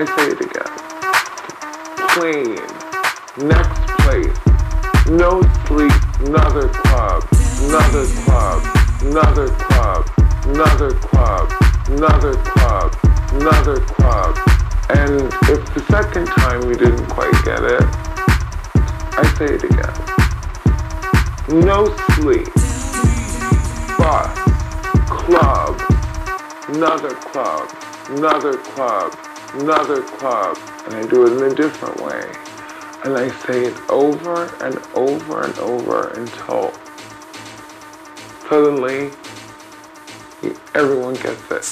I say it again. Clean. Next place. No sleep. Another club. Another club. Another club. Another club. Another club. Another club. And if the second time you didn't quite get it, I say it again. No sleep. Bus. Club. Another club. Another club another club and I do it in a different way. And I say it over and over and over until suddenly everyone gets it.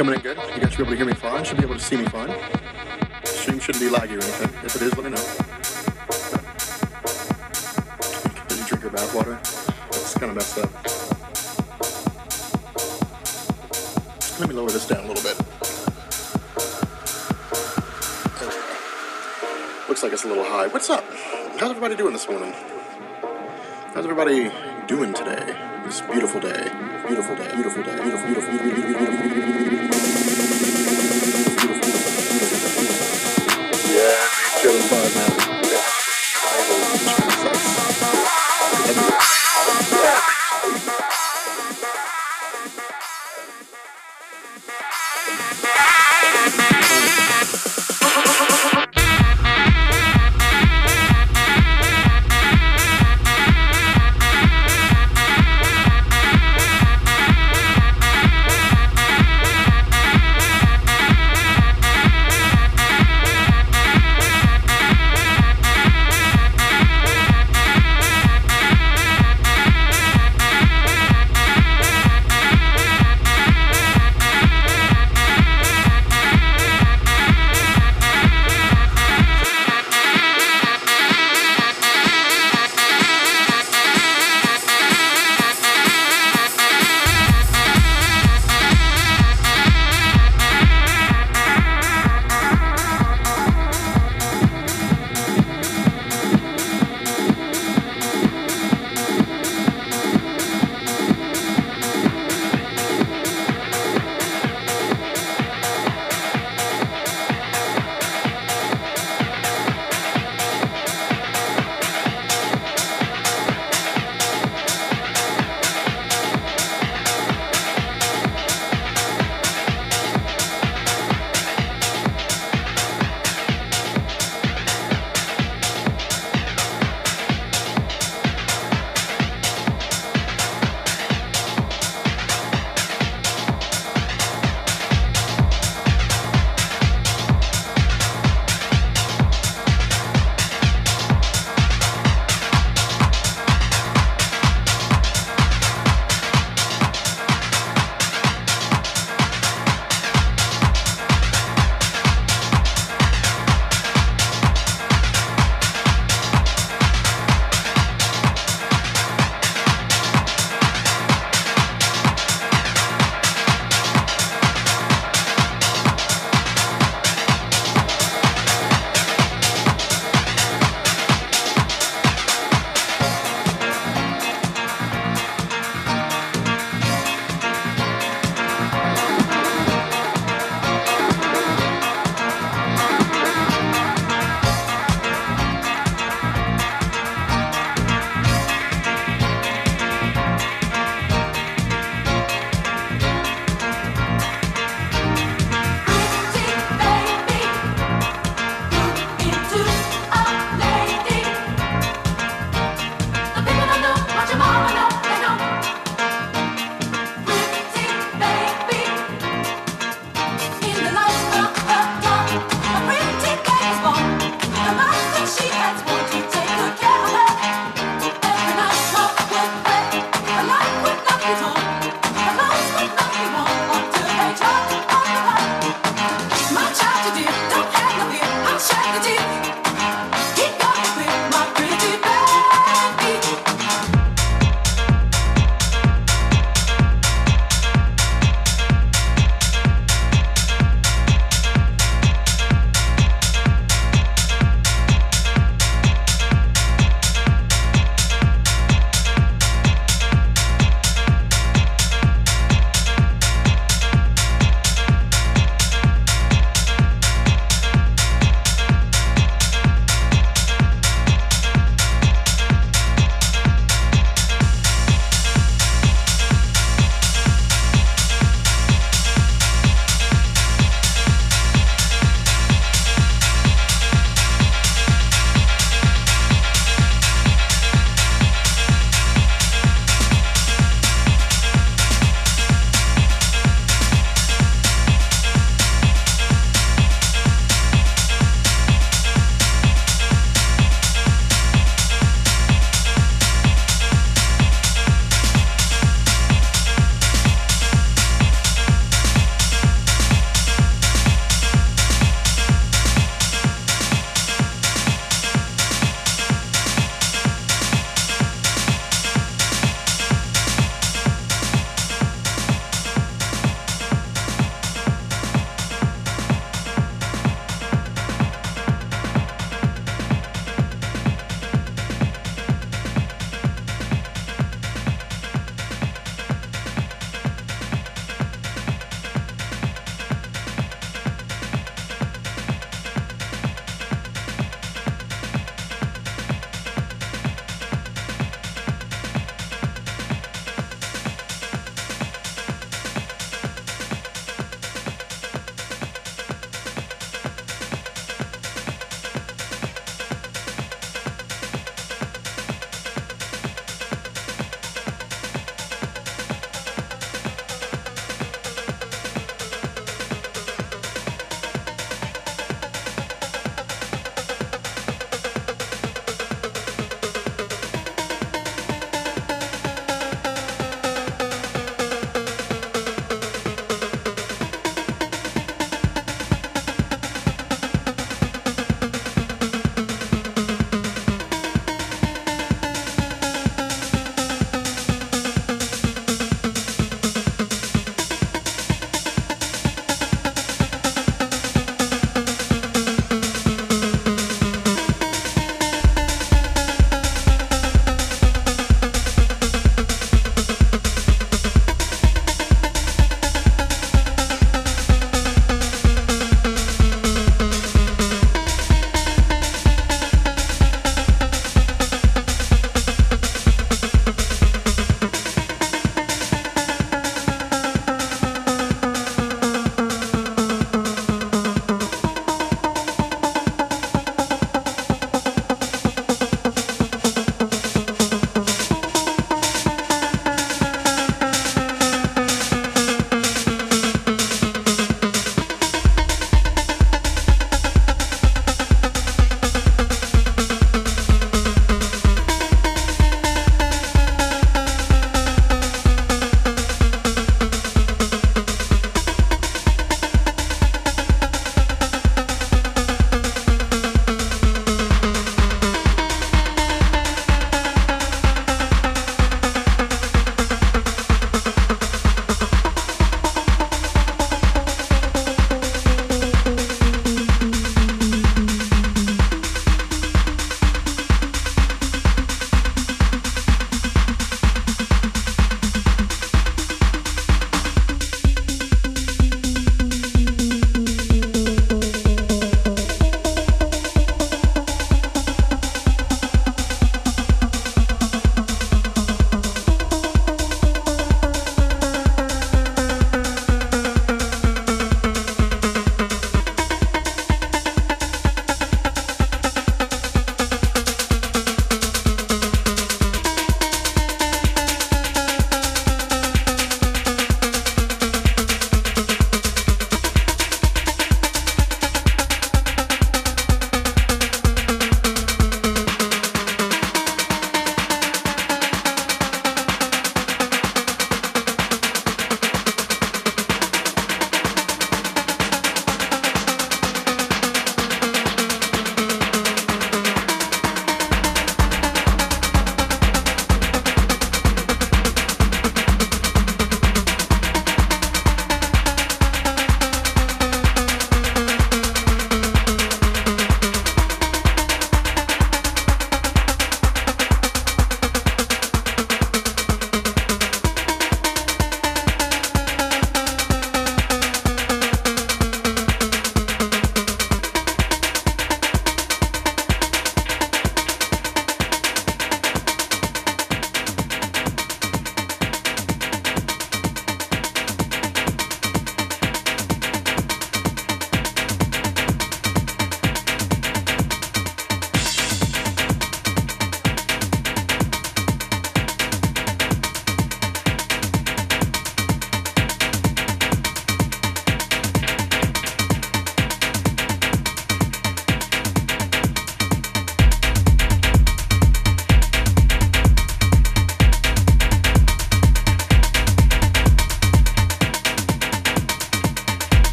Coming in good. You guys should be able to hear me fine. Should be able to see me fine. Stream shouldn't be laggy or anything. If it is, let me know. Did you drink your bathwater? That's kind of messed up. Let me lower this down a little bit. Looks like it's a little high. What's up? How's everybody doing this morning? How's everybody doing today? This beautiful day. Beautiful day. Beautiful day. Beautiful, beautiful, beautiful, beautiful, beautiful,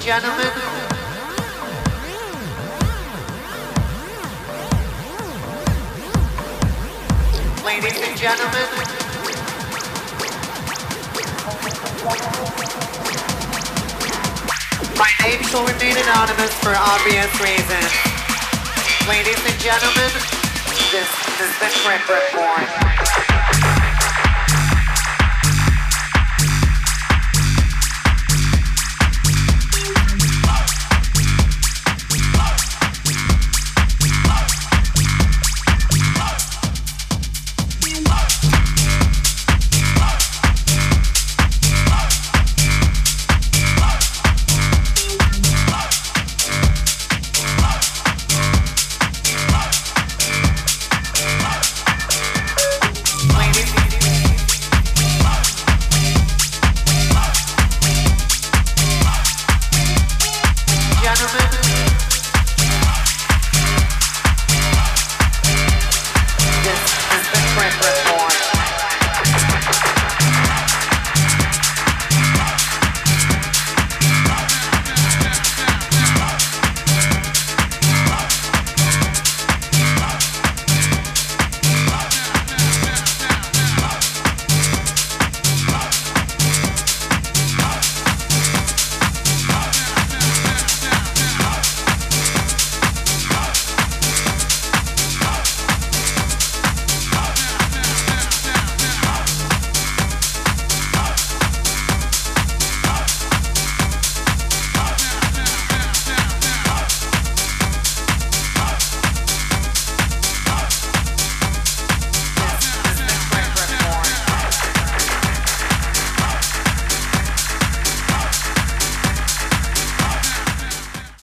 Gentlemen. Ladies and gentlemen. My name shall remain anonymous for obvious reasons. Ladies and gentlemen, this is the Trip Report.